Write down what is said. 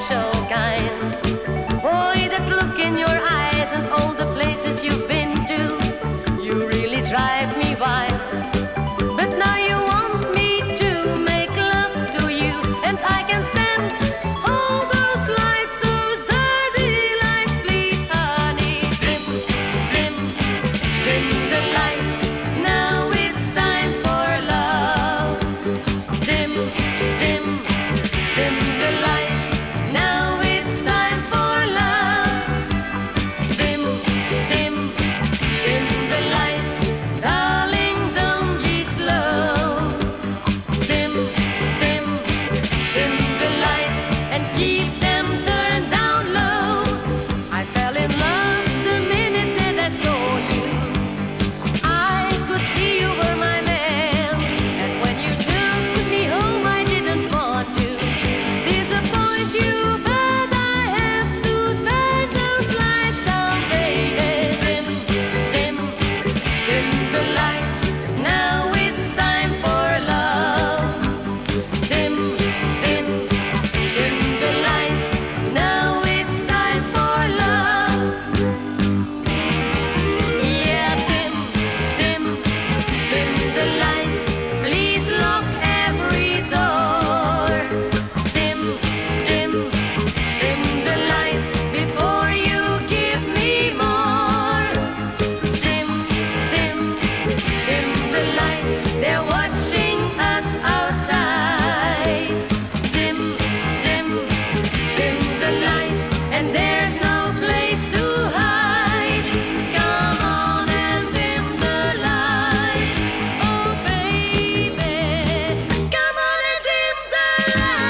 special kind. Yeah.